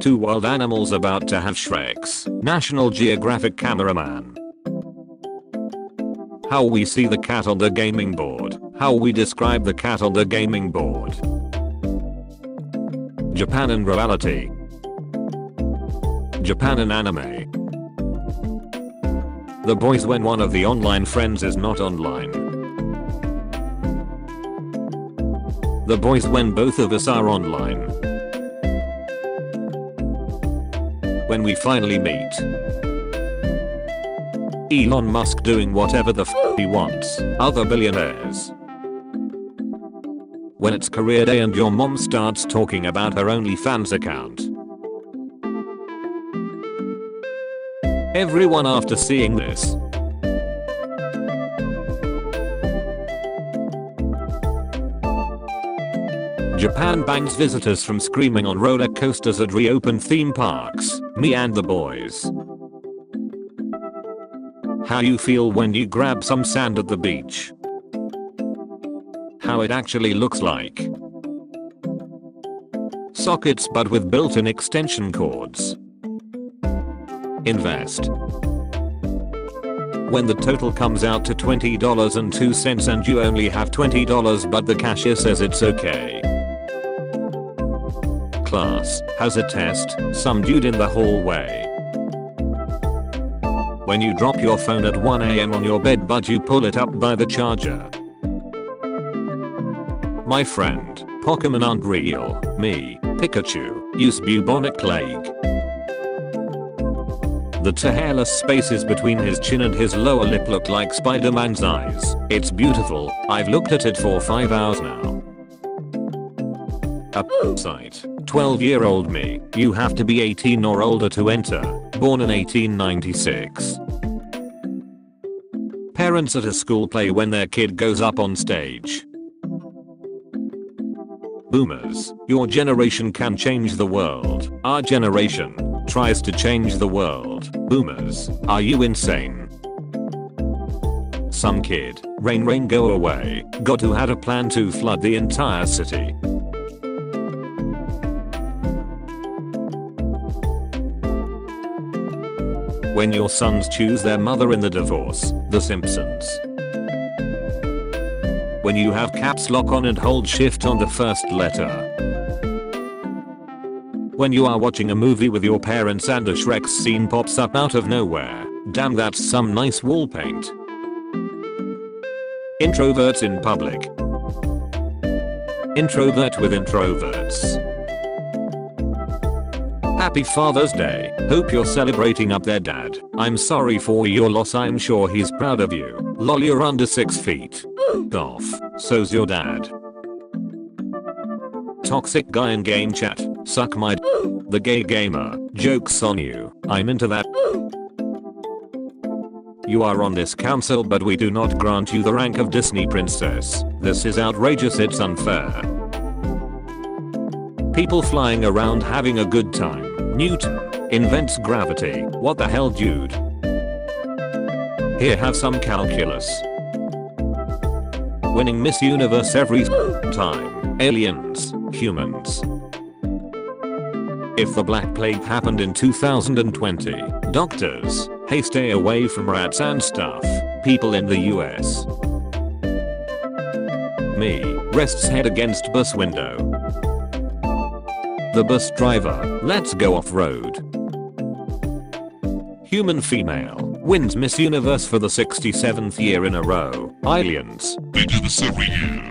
Two wild animals about to have Shrex National Geographic cameraman. How we see the cat on the gaming board. How we describe the cat on the gaming board. Japan in reality. Japan in anime. The boys when one of the online friends is not online. The boys when both of us are online. When we finally meet. Elon Musk doing whatever the f he wants. Other billionaires. When it's career day and your mom starts talking about her OnlyFans account. Everyone after seeing this. Japan bans visitors from screaming on roller coasters at reopened theme parks. Me and the boys. How you feel when you grab some sand at the beach. How it actually looks like. Sockets but with built-in extension cords. Invest. When the total comes out to $20.02 and you only have $20 but the cashier says it's okay. Class has a test, some dude in the hallway. When you drop your phone at 1am on your bed but you pull it up by the charger. My friend, Pokemon aren't real. Me, Pikachu, use bubonic plague. The hairless spaces between his chin and his lower lip look like Spider-Man's eyes. It's beautiful, I've looked at it for 5 hours now. A site. 12 year old me, you have to be 18 or older to enter. Born in 1896. Parents at a school play when their kid goes up on stage. Boomers, your generation can change the world. Our generation tries to change the world. Boomers, are you insane? Some kid, rain rain go away, got who had a plan to flood the entire city. When your sons choose their mother in the divorce, The Simpsons. When you have caps lock on and hold shift on the first letter. When you are watching a movie with your parents and a Shrek scene pops up out of nowhere. Damn that's some nice wall paint. Introverts in public. Introvert with introverts. Happy Father's Day. Hope you're celebrating up there dad. I'm sorry for your loss I'm sure he's proud of you. Lol you're under 6 feet. Off. So's your dad. Toxic guy in game chat. Suck my d- The gay gamer. Jokes on you. I'm into that. You are on this council but we do not grant you the rank of Disney princess. This is outrageous it's unfair. People flying around having a good time. Newton invents gravity. What the hell dude? Here have some calculus. Winning Miss Universe every time. Aliens, humans. If the Black Plague happened in 2020, doctors, hey stay away from rats and stuff. People in the US. Me, rests head against bus window. The bus driver, let's go off-road. Human female, wins Miss Universe for the 67th year in a row. Aliens, They do this every year.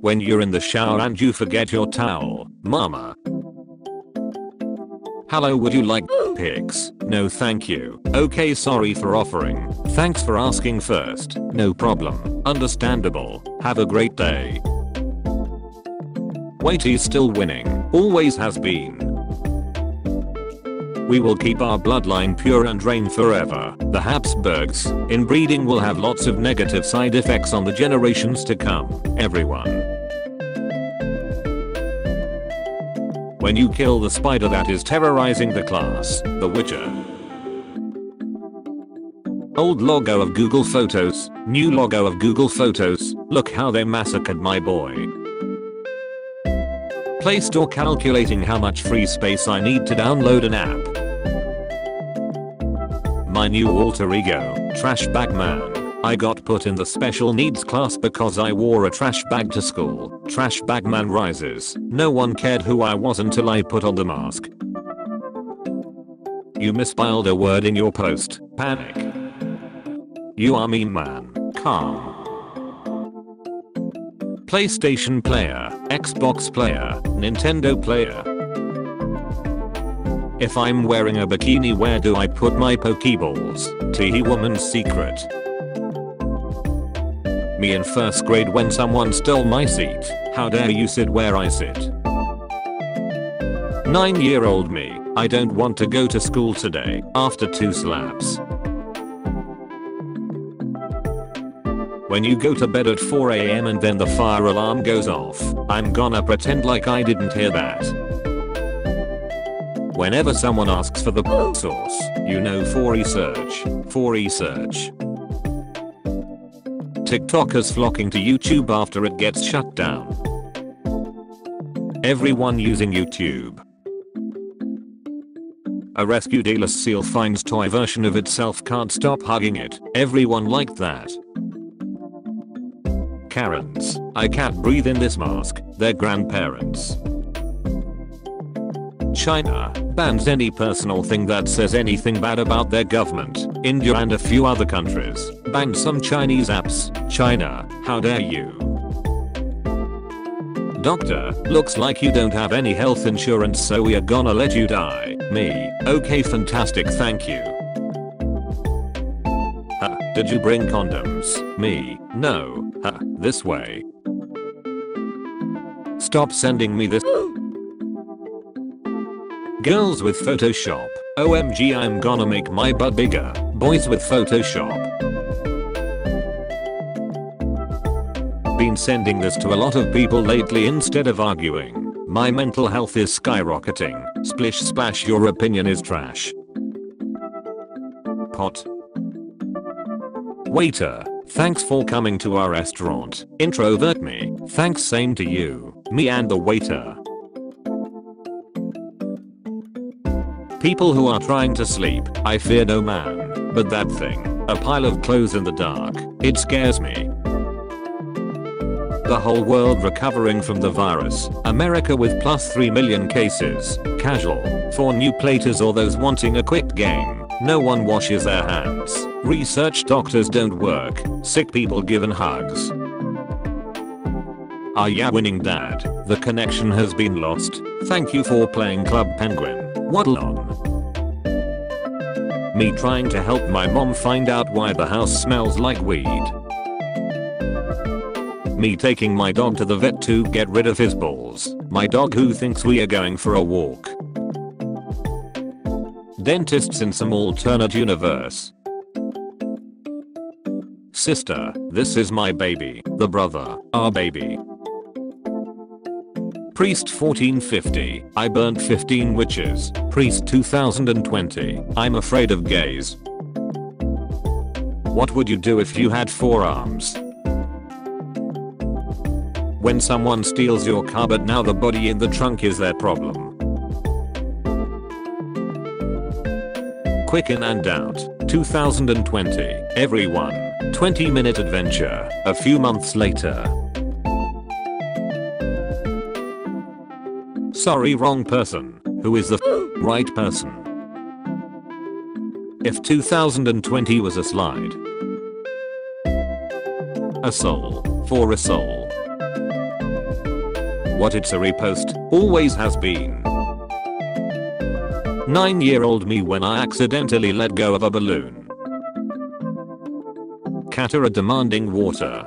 when you're in the shower and you forget your towel, mama. Hello would you like pics? No thank you. Okay sorry for offering. Thanks for asking first. No problem. Understandable. Have a great day. Wait he's still winning. Always has been. We will keep our bloodline pure and reign forever. The Habsburgs, inbreeding will have lots of negative side effects on the generations to come. Everyone. When you kill the spider that is terrorizing the class, The Witcher. Old logo of Google Photos, new logo of Google Photos, look how they massacred my boy. Play Store calculating how much free space I need to download an app. My new alter ego, Trash Bag Man. I got put in the special needs class because I wore a trash bag to school. Trash bag man rises. No one cared who I was until I put on the mask. You misspelled a word in your post. Panic. You are mean man. Calm. PlayStation player, Xbox player, Nintendo player. If I'm wearing a bikini where do I put my pokeballs? Teehee woman's secret. Me in first grade when someone stole my seat. How dare you sit where I sit? 9 year old me, I don't want to go to school today after two slaps. When you go to bed at 4am and then the fire alarm goes off, I'm gonna pretend like I didn't hear that. Whenever someone asks for the source, you know for research, for research. TikTokers flocking to YouTube after it gets shut down. Everyone using YouTube. A rescue dealer seal finds toy version of itself can't stop hugging it. Everyone liked that. Karens. I can't breathe in this mask. Their grandparents. China bans any personal thing that says anything bad about their government. India and a few other countries banned some Chinese apps. China, how dare you? Doctor, looks like you don't have any health insurance so we are gonna let you die. Me, okay fantastic thank you. Did you bring condoms? Me, no, this way. Stop sending me this. Girls with Photoshop. OMG I'm gonna make my butt bigger. Boys with Photoshop. Been sending this to a lot of people lately instead of arguing. My mental health is skyrocketing. Splish splash your opinion is trash. Pot. Waiter, thanks for coming to our restaurant. Introvert me, thanks same to you. Me and the waiter. People who are trying to sleep, I fear no man, but that thing, a pile of clothes in the dark, it scares me. The whole world recovering from the virus, America with plus 3 million cases, casual, for new platers or those wanting a quick game, no one washes their hands, research doctors don't work, sick people given hugs. Are ya winning dad? The connection has been lost. Thank you for playing Club Penguin. Waddle on. Me trying to help my mom find out why the house smells like weed. Me taking my dog to the vet to get rid of his balls. My dog who thinks we are going for a walk. Dentists in some alternate universe. Sister, this is my baby. The brother, our baby. Priest 1450, I burnt 15 witches. Priest 2020, I'm afraid of gays. What would you do if you had four arms? When someone steals your car but now the body in the trunk is their problem. Quicken and Out, 2020, everyone, 20 minute adventure, a few months later. Sorry wrong person, who is the right person? If 2020 was a slide. A soul, for a soul. What it's a repost, always has been. 9 year old me when I accidentally let go of a balloon. Katara demanding water.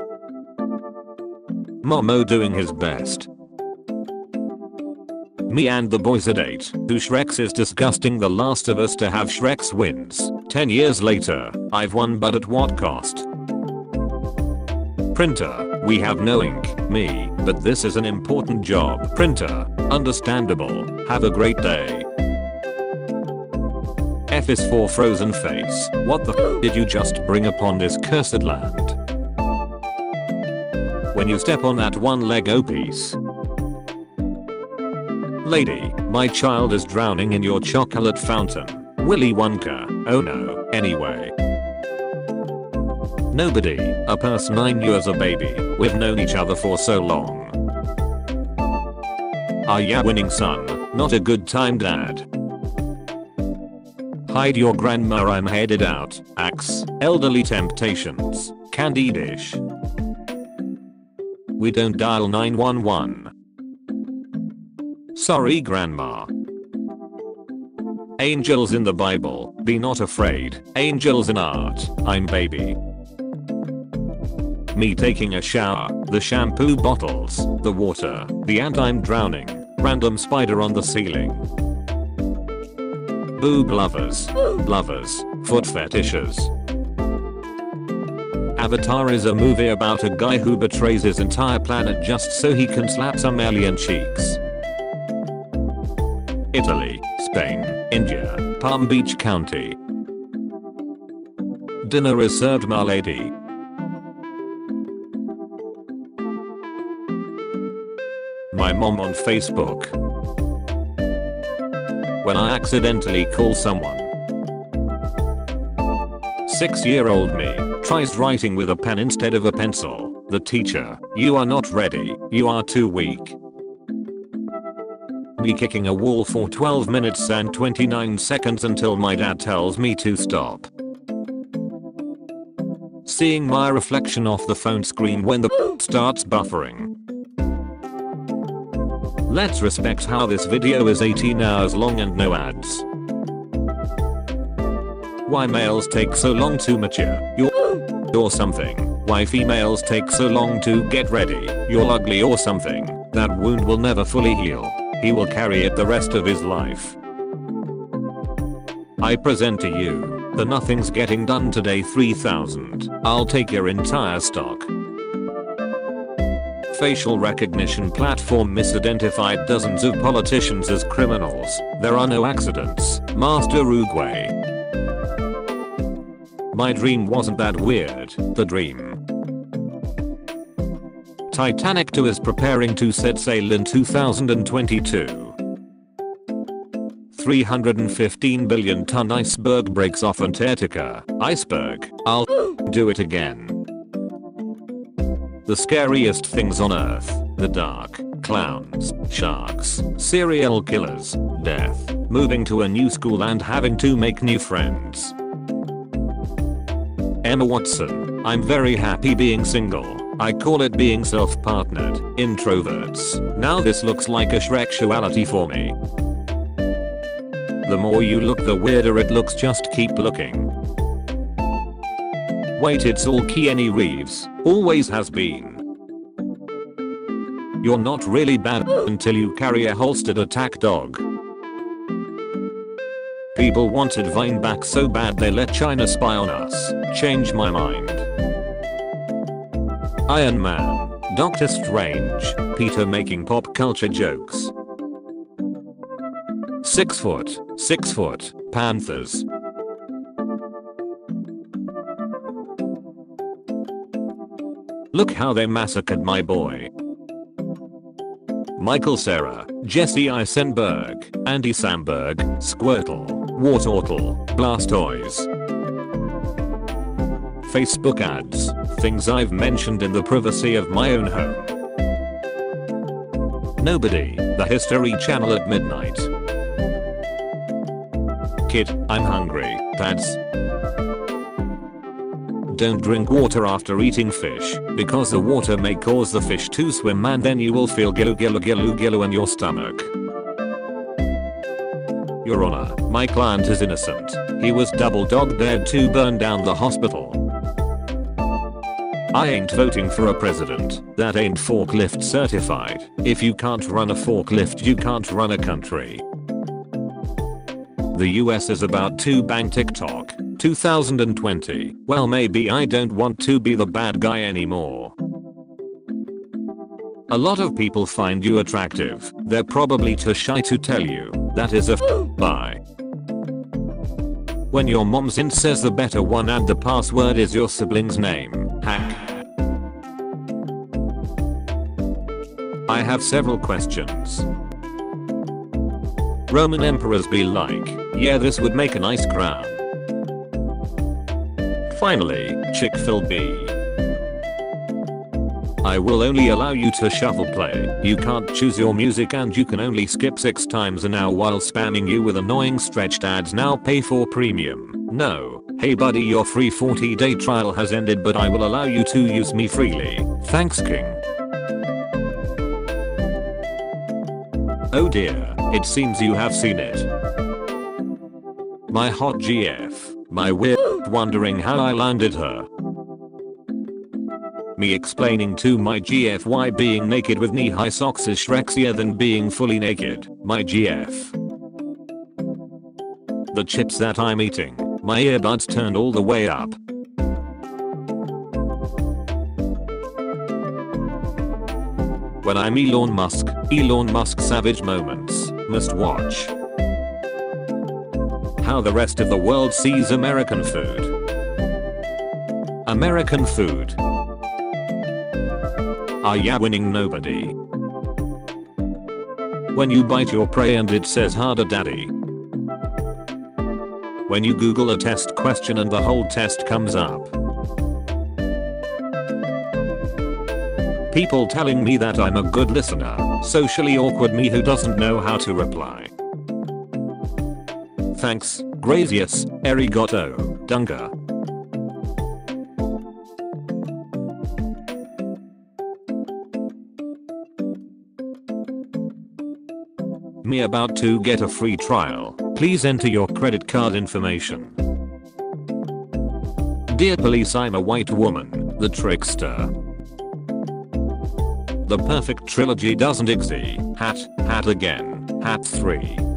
Momo doing his best. Me and the boys at 8, who Shrex is disgusting the last of us to have Shrex wins. 10 years later, I've won but at what cost? Printer, we have no ink, me, but this is an important job. Printer, understandable, have a great day. F is for frozen face. What the did you just bring upon this cursed land? When you step on that one Lego piece. Lady, my child is drowning in your chocolate fountain. Willy Wonka, oh no, anyway. Nobody, a person I knew as a baby, we've known each other for so long. Ah yeah winning son, not a good time dad. Hide your grandma I'm headed out, axe, elderly temptations, candy dish. We don't dial 911. Sorry grandma. Angels in the Bible, be not afraid, angels in art, I'm baby. Me taking a shower, the shampoo bottles, the water, the ant I'm drowning, random spider on the ceiling. Boob lovers, lovers, foot fetishes. Avatar is a movie about a guy who betrays his entire planet just so he can slap some alien cheeks. Italy, Spain, India, Palm Beach County. Dinner is served my lady. My mom on Facebook. When I accidentally call someone. 6 year old me tries writing with a pen instead of a pencil. The teacher, you are not ready, you are too weak. Me kicking a wall for 12 minutes and 29 seconds until my dad tells me to stop. Seeing my reflection off the phone screen when the starts buffering. Let's respect how this video is 18 hours long and no ads. Why males take so long to mature, you're or something. Why females take so long to get ready, you're ugly or something. That wound will never fully heal. He will carry it the rest of his life. I present to you, the Nothing's Getting Done Today 3000. I'll take your entire stock. Facial recognition platform misidentified dozens of politicians as criminals. There are no accidents. Master Oogway. My dream wasn't that weird, the dream. Titanic 2 is preparing to set sail in 2022. 315 billion ton iceberg breaks off Antarctica. Iceberg, I'll do it again. The scariest things on earth, the dark, clowns, sharks, serial killers, death, moving to a new school and having to make new friends. Emma Watson, I'm very happy being single. I call it being self-partnered, introverts. Now this looks like a Shrek-sexuality for me. The more you look the weirder it looks just keep looking. Wait it's all Keanu Reeves, always has been. You're not really bad until you carry a holstered attack dog. People wanted Vine back so bad they let China spy on us. Change my mind. Iron Man, Doctor Strange, Peter making pop culture jokes. 6 foot, 6 foot, Panthers. Look how they massacred my boy. Michael Cera, Jesse Eisenberg, Andy Samberg, Squirtle, Wartortle, Blastoise. Facebook ads, things I've mentioned in the privacy of my own home. Nobody, the History Channel at midnight. Kid, I'm hungry, that's. Don't drink water after eating fish, because the water may cause the fish to swim and then you will feel gillu gillu gillu gillu in your stomach. Your honor, my client is innocent. He was double dog dared to burn down the hospital. I ain't voting for a president that ain't forklift certified. If you can't run a forklift you can't run a country. The US is about to ban TikTok. 2020. Well maybe I don't want to be the bad guy anymore. A lot of people find you attractive. They're probably too shy to tell you. That is a bye. When your mom's in says the better one and the password is your sibling's name. Hack. I have several questions. Roman emperors be like, yeah this would make a nice crown. Finally, Chick-fil B. I will only allow you to shuffle play. You can't choose your music and you can only skip 6 times an hour while spamming you with annoying stretched ads now pay for premium. No. Hey buddy your free 40 day trial has ended but I will allow you to use me freely. Thanks king. Oh dear, it seems you have seen it. My hot GF, my weird wondering how I landed her. Me explaining to my GF why being naked with knee-high socks is Shrexier than being fully naked, my GF. The chips that I'm eating, my earbuds turned all the way up. When I'm Elon Musk, Elon Musk savage moments, must watch. How the rest of the world sees American food. American food. Are ya winning nobody? When you bite your prey and it says harder daddy. When you google a test question and the whole test comes up. People telling me that I'm a good listener, socially awkward me who doesn't know how to reply. Thanks, Grazius, Erigato, Dunga. Me about to get a free trial. Please enter your credit card information. Dear police I'm a white woman, the trickster. The perfect trilogy doesn't exist. Hat, hat again, hat 3.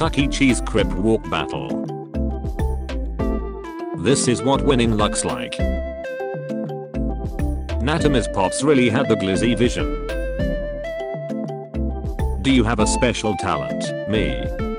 Chuck E. Cheese Crip Walk Battle. This is what winning looks like. Natomis Pops really had the glizzy vision. Do you have a special talent? Me.